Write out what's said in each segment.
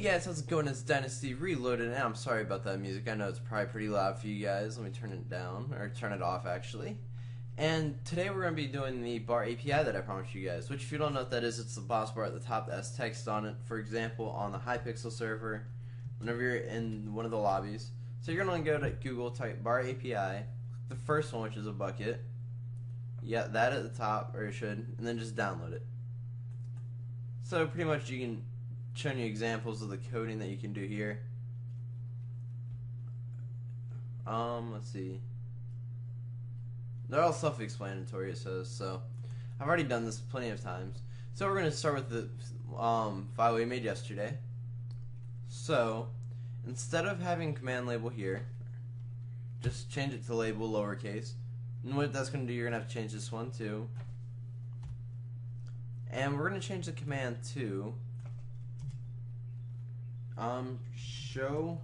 Hey guys, how's it going? It's Dynasty Reloaded, and I'm sorry about that music. I know it's probably pretty loud for you guys. Let me turn it down, or turn it off actually. And today we're going to be doing the bar API that I promised you guys, which if you don't know what that is, it's the boss bar at the top that has text on it. For example, on the Hypixel server, whenever you're in one of the lobbies. So you're going to go to Google, type bar API, the first one, which is a Bukkit. Yeah, that at the top, or you should, and then just download it. So pretty much you can showing you examples of the coding that you can do here. Um, let's see. They're all self-explanatory, it says, so I've already done this plenty of times. So we're going to start with the um, file we made yesterday. So, instead of having command label here, just change it to label lowercase. And what that's going to do, you're going to have to change this one too. And we're going to change the command to um, show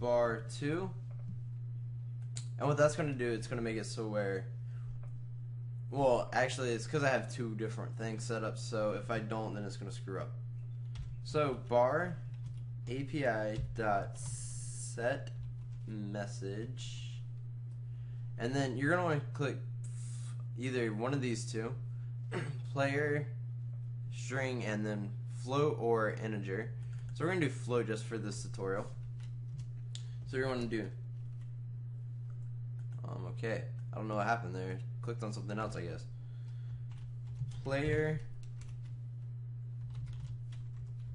bar 2. And what that's going to do, it's going to make it so where, well, actually, it's because I have two different things set up, so if I don't, then it's going to screw up. So, bar API dot set message, and then you're going to want to click either one of these two, player, string, and then float or integer. So we're going to do float just for this tutorial. So you're going to do, um, okay, I don't know what happened there. Clicked on something else, I guess. Player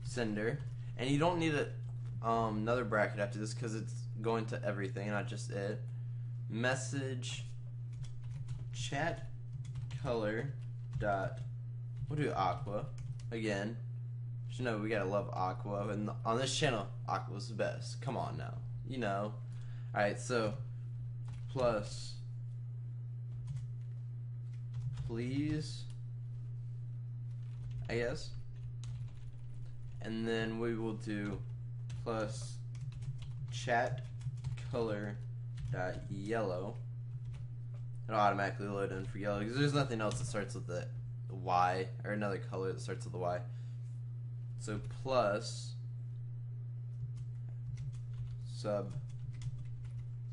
sender, and you don't need a, um, another bracket after this because it's going to everything, not just it. Message chat color dot we'll do aqua again you know we gotta love Aqua, and on this channel, Aqua's the best. Come on now, you know. All right, so plus, please, I guess, and then we will do plus chat color dot yellow. It'll automatically load in for yellow because there's nothing else that starts with the Y or another color that starts with the Y. So plus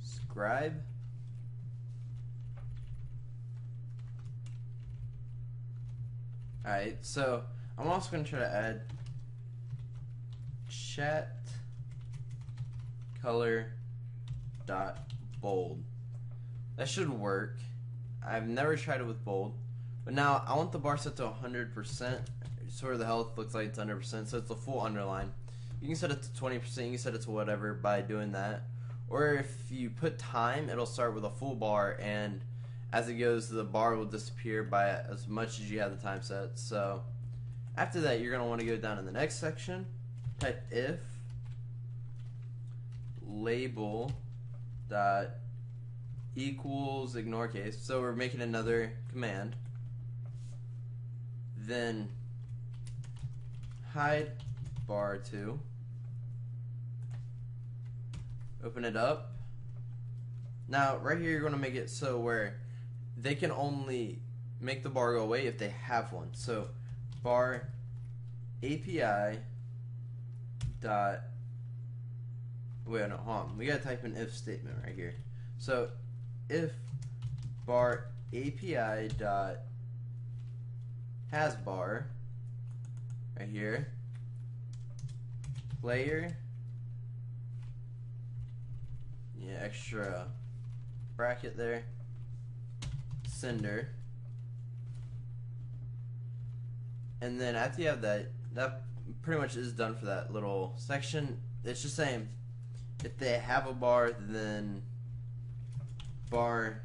subscribe Alright, so I'm also going to try to add chat color dot bold. That should work. I've never tried it with bold. But now I want the bar set to 100% sort of the health looks like it's 100%, so it's a full underline. You can set it to 20%, you can set it to whatever by doing that. Or if you put time, it'll start with a full bar, and as it goes, the bar will disappear by as much as you have the time set. So after that, you're going to want to go down in the next section, type if label dot equals ignore case. So we're making another command. Then hide bar 2. Open it up. Now, right here, you're going to make it so where they can only make the bar go away if they have one. So, bar API dot. Wait, no, hold on. We gotta type an if statement right here. So, if bar API dot has bar right here. Player. Yeah, extra bracket there. Sender. And then after you have that, that pretty much is done for that little section. It's just saying if they have a bar, then bar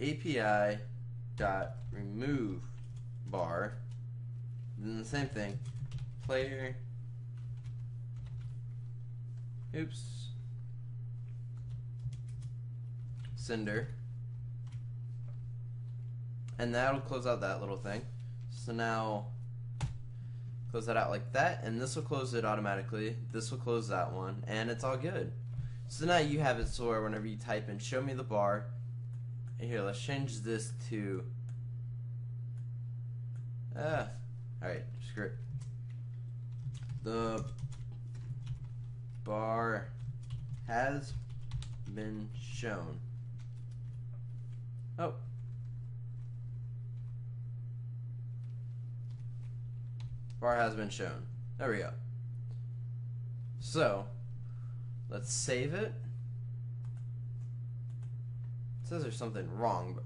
API dot remove bar then the same thing. Player. Oops. Sender. And that'll close out that little thing. So now close that out like that and this will close it automatically this will close that one and it's all good so now you have it so whenever you type in show me the bar here let's change this to ah Alright, screw it. The bar has been shown. Oh. Bar has been shown. There we go. So, let's save it. It says there's something wrong, but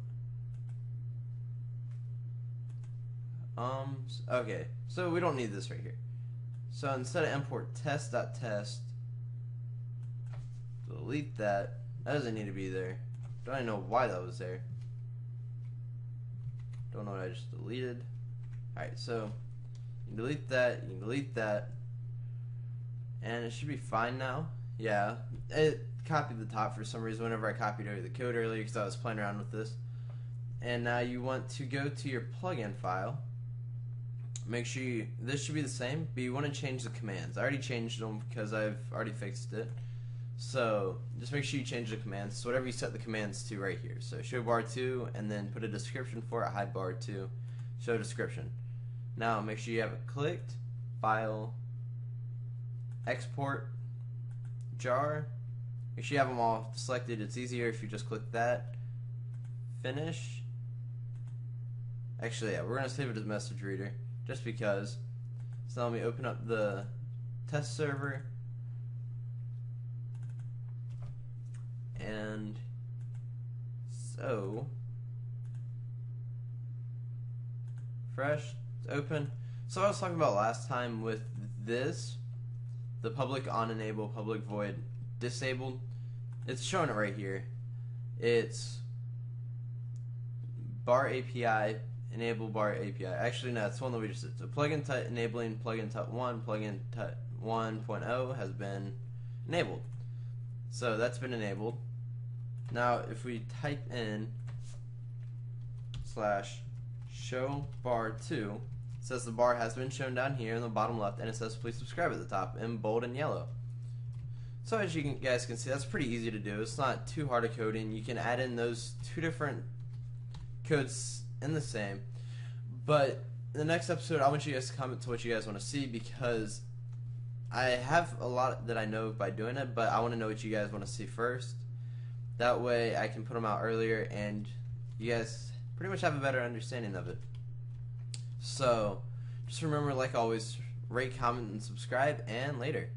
um okay. So we don't need this right here. So instead of import test.test, .test, delete that. That doesn't need to be there. Don't even know why that was there. Don't know what I just deleted. Alright, so you delete that, you delete that. And it should be fine now. Yeah. It copied the top for some reason whenever I copied over the code earlier because I was playing around with this. And now you want to go to your plugin file make sure you, this should be the same, but you want to change the commands. I already changed them because I've already fixed it. So just make sure you change the commands. So whatever you set the commands to right here. So show bar 2 and then put a description for it, hide bar 2, show description. Now make sure you have it clicked, file, export, jar. Make sure you have them all selected. It's easier if you just click that. Finish. Actually, yeah, we're going to save it as message reader just because. So let me open up the test server. And so. Fresh. Open. So I was talking about last time with this. The public on enable public void disabled. It's showing it right here. It's bar API enable bar API. Actually, no, it's one that we just did. So plugin tut enabling plugin tut one, plugin tut 1.0 has been enabled. So that's been enabled. Now, if we type in slash show bar 2, it says the bar has been shown down here in the bottom left, and it says please subscribe at the top in bold and yellow. So as you guys can see, that's pretty easy to do. It's not too hard of coding. You can add in those two different codes in the same. But the next episode, I want you guys to comment to what you guys want to see because I have a lot that I know by doing it, but I want to know what you guys want to see first. That way, I can put them out earlier, and you guys pretty much have a better understanding of it. So, just remember, like always, rate, comment, and subscribe, and later.